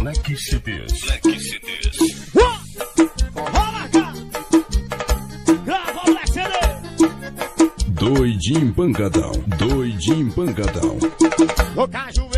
Black CDs. Black CDs. Doidinho pancadão, doidinho pancadão. O caju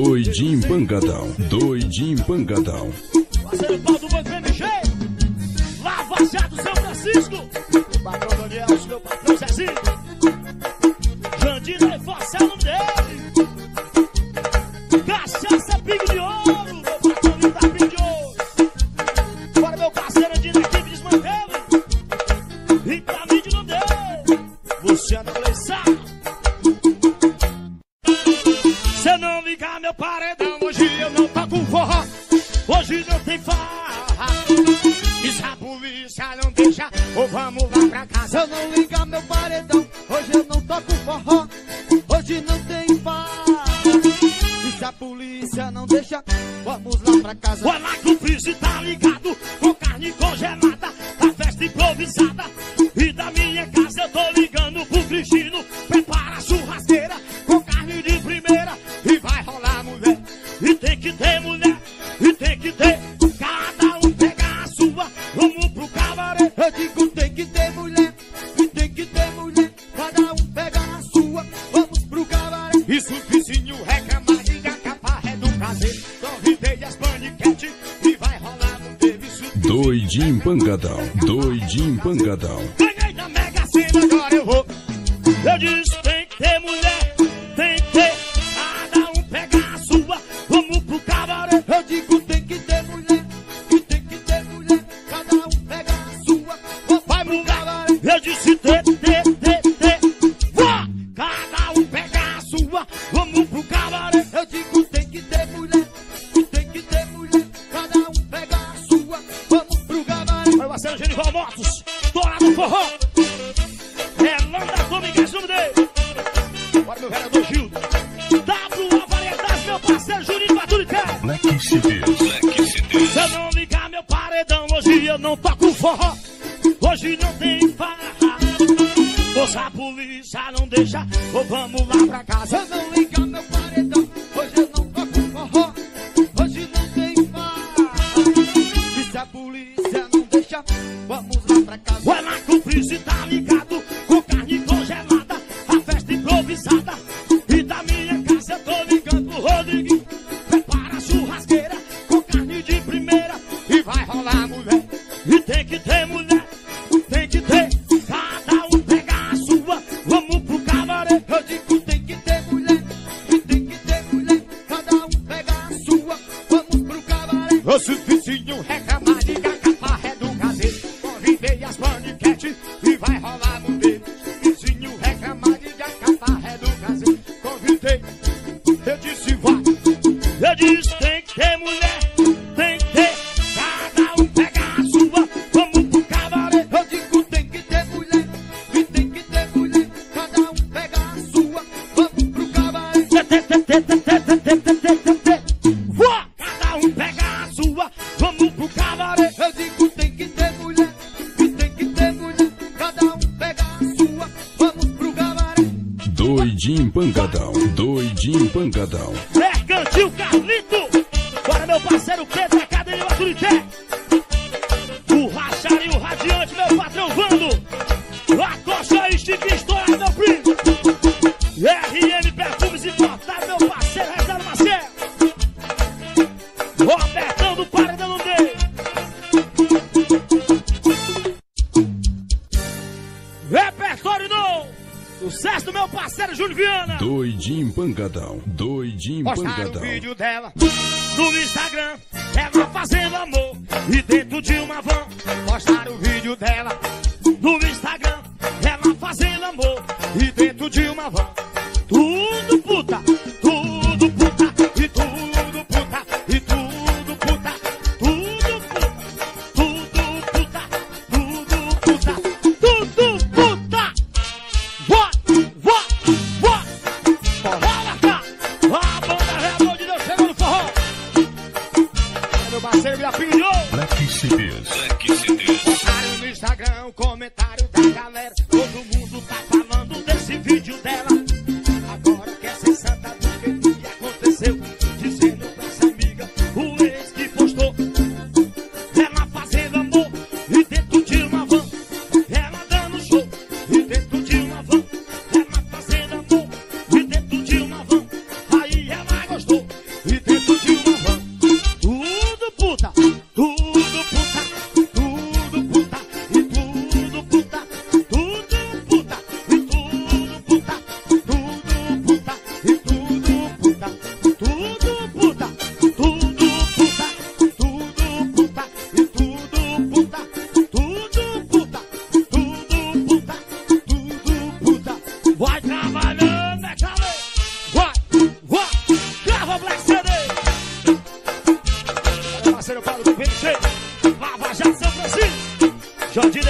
Doidinho pancadão, doidinho pancadão. Parceiro Paulo do Banco MG, lá vaciado São Francisco. O patrão Daniel, meu patrão Zezinho. Jandira reforça é o dele. Cachaça é pingo de ouro, meu patrão ele tá pingo de ouro. Bora meu parceiro Andir da equipe desmantelo. E pra mim de não deu. Luciano Alessandro. paredão, hoje eu não toco forró, hoje não tem farra. E se a polícia não deixa, ou vamos lá pra Pangadal. Doidinho Pangadal. É. Se eu não ligar meu paredão, hoje eu não toco forró. Hoje não tem farra. Pois a polícia não deixa, ou vamos lá pra casa, eu não liga. É Cantinho Carlito. Agora meu parceiro Pedro Academia Maturité. doidinho pancadão, doidinho Postaram pancadão. o vídeo dela no Instagram, ela fazendo amor e dentro de uma van. Postaram o vídeo dela no Instagram, ela fazendo amor e dentro de uma van. parceiro Vila Filho. Black CDs. Black CDs. no Instagram, comenta. Jorge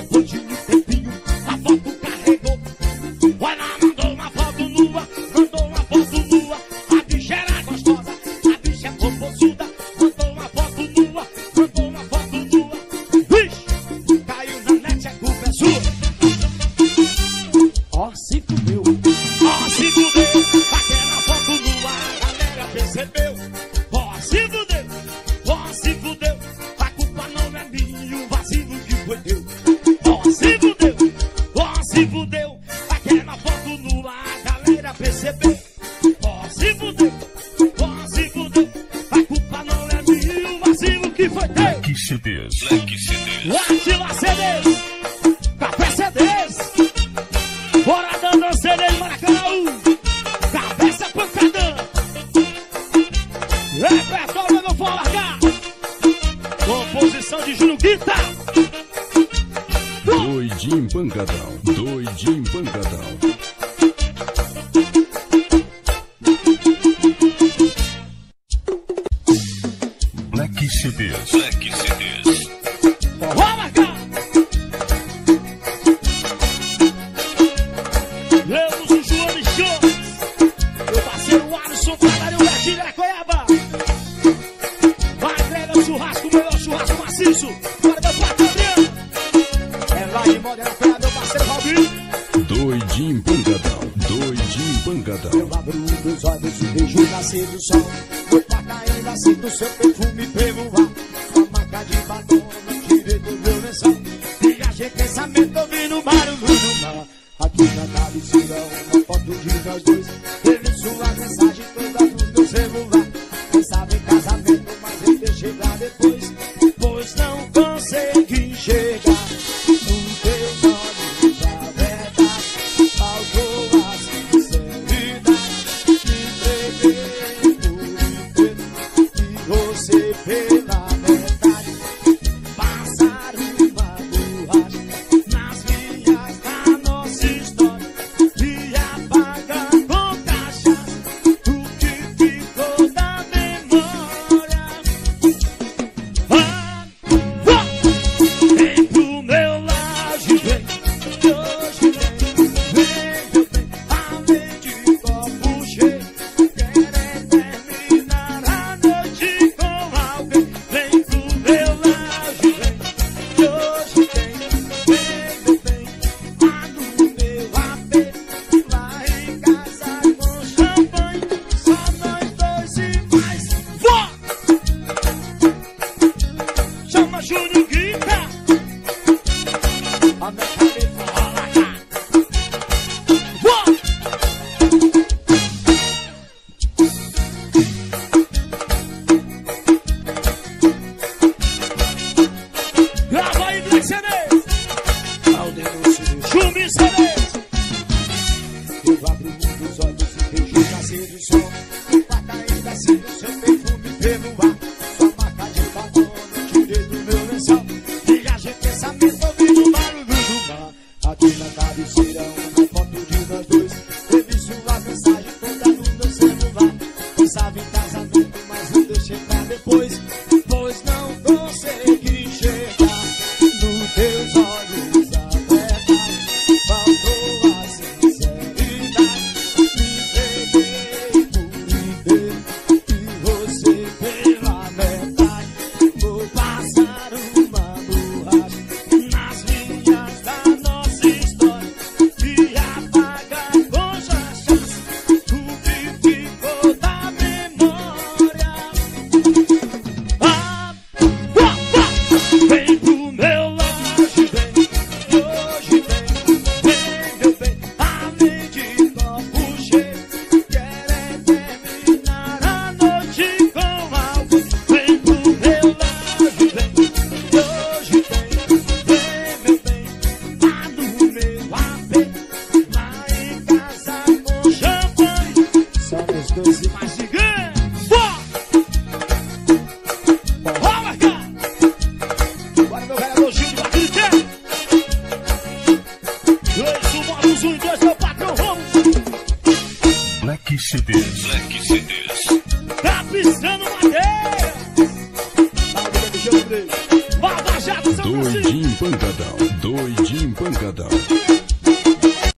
depois you CDs. Black CDs. Lá CDs. Café CDs. Bora dando CDs Maracanã. Cabeça pancadã. Repertório eu não vou largar. Composição de Júlio Guita. Doidinho pancadão. Doidinho pancadão. CDs. Black CDs. Vai embora pra meu parceiro Valdir. Doidinho pancadão, doidinho pancadão. Eu abro os olhos e vejo nascer do sol. Tá caindo assim do seu perfume na cabeceira.